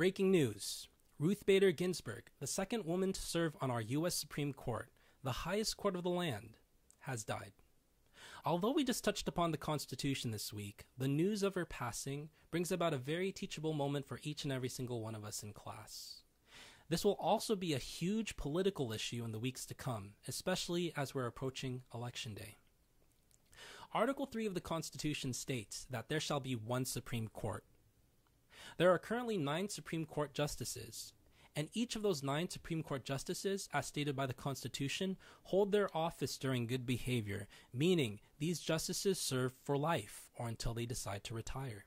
Breaking news Ruth Bader Ginsburg, the second woman to serve on our U.S. Supreme Court, the highest court of the land, has died. Although we just touched upon the Constitution this week, the news of her passing brings about a very teachable moment for each and every single one of us in class. This will also be a huge political issue in the weeks to come, especially as we're approaching Election Day. Article 3 of the Constitution states that there shall be one Supreme Court. There are currently nine Supreme Court justices, and each of those nine Supreme Court justices, as stated by the Constitution, hold their office during good behavior, meaning these justices serve for life or until they decide to retire.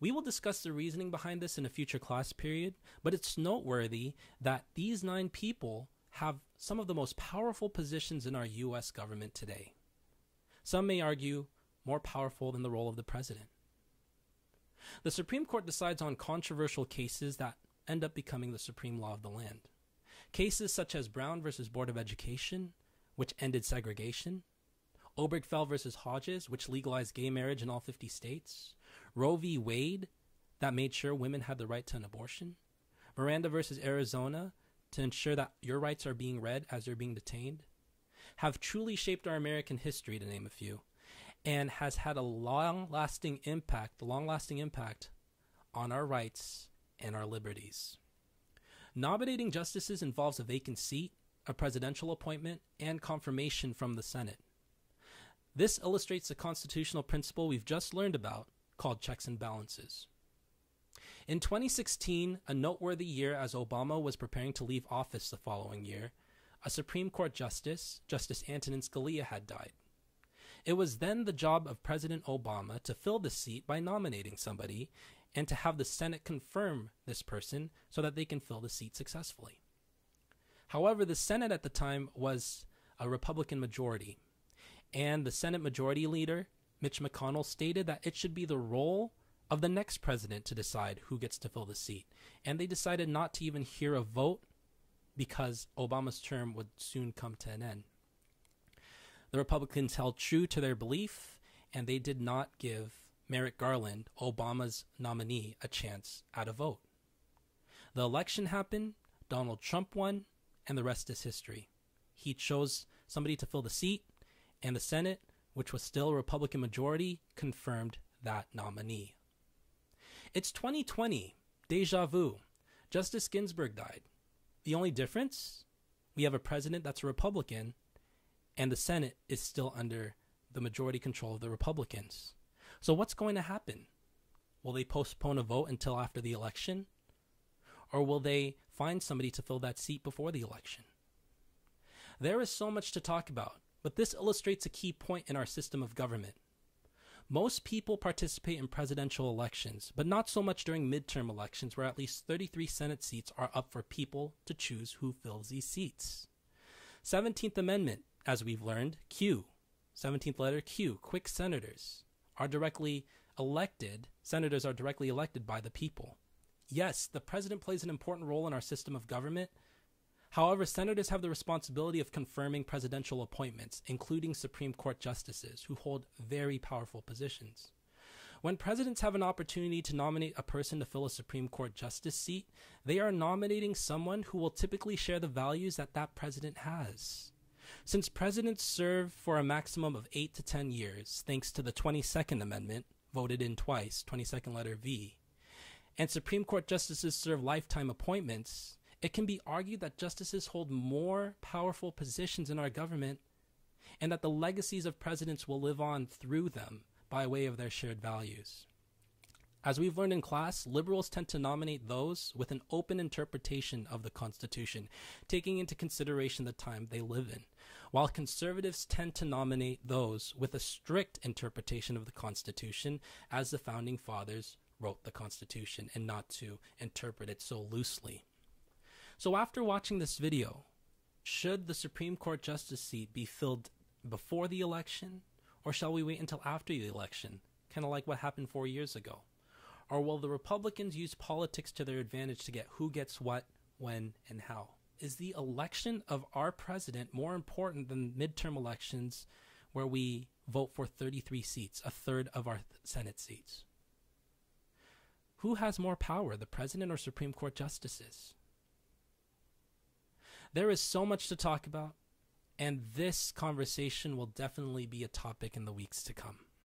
We will discuss the reasoning behind this in a future class period, but it's noteworthy that these nine people have some of the most powerful positions in our U.S. government today. Some may argue more powerful than the role of the president. The Supreme Court decides on controversial cases that end up becoming the supreme law of the land. Cases such as Brown versus Board of Education, which ended segregation, Obergefell versus Hodges, which legalized gay marriage in all 50 states, Roe v. Wade, that made sure women had the right to an abortion, Miranda versus Arizona, to ensure that your rights are being read as you're being detained, have truly shaped our American history, to name a few, and has had a long lasting impact, long lasting impact on our rights and our liberties. Nominating justices involves a vacant seat, a presidential appointment, and confirmation from the Senate. This illustrates the constitutional principle we've just learned about called checks and balances. In 2016, a noteworthy year as Obama was preparing to leave office the following year, a Supreme Court justice, Justice Antonin Scalia, had died. It was then the job of President Obama to fill the seat by nominating somebody and to have the Senate confirm this person so that they can fill the seat successfully. However, the Senate at the time was a Republican majority, and the Senate Majority Leader, Mitch McConnell, stated that it should be the role of the next president to decide who gets to fill the seat. And they decided not to even hear a vote because Obama's term would soon come to an end. The Republicans held true to their belief, and they did not give Merrick Garland, Obama's nominee, a chance at a vote. The election happened, Donald Trump won, and the rest is history. He chose somebody to fill the seat, and the Senate, which was still a Republican majority, confirmed that nominee. It's 2020, deja vu. Justice Ginsburg died. The only difference? We have a president that's a Republican, and the Senate is still under the majority control of the Republicans. So, what's going to happen? Will they postpone a vote until after the election? Or will they find somebody to fill that seat before the election? There is so much to talk about, but this illustrates a key point in our system of government. Most people participate in presidential elections, but not so much during midterm elections, where at least 33 Senate seats are up for people to choose who fills these seats. 17th Amendment, as we've learned, Q, 17th letter Q, quick senators, are directly elected, senators are directly elected by the people. Yes, the president plays an important role in our system of government, However, senators have the responsibility of confirming presidential appointments, including Supreme Court justices, who hold very powerful positions. When presidents have an opportunity to nominate a person to fill a Supreme Court justice seat, they are nominating someone who will typically share the values that that president has. Since presidents serve for a maximum of 8 to 10 years, thanks to the 22nd Amendment, voted in twice, 22nd letter V, and Supreme Court justices serve lifetime appointments, it can be argued that justices hold more powerful positions in our government and that the legacies of presidents will live on through them by way of their shared values. As we've learned in class, liberals tend to nominate those with an open interpretation of the Constitution, taking into consideration the time they live in, while conservatives tend to nominate those with a strict interpretation of the Constitution, as the Founding Fathers wrote the Constitution, and not to interpret it so loosely. So after watching this video, should the Supreme Court justice seat be filled before the election or shall we wait until after the election, kind of like what happened 4 years ago? Or will the Republicans use politics to their advantage to get who gets what, when, and how? Is the election of our president more important than midterm elections where we vote for 33 seats, a third of our Senate seats? Who has more power, the president or Supreme Court justices? There is so much to talk about, and this conversation will definitely be a topic in the weeks to come.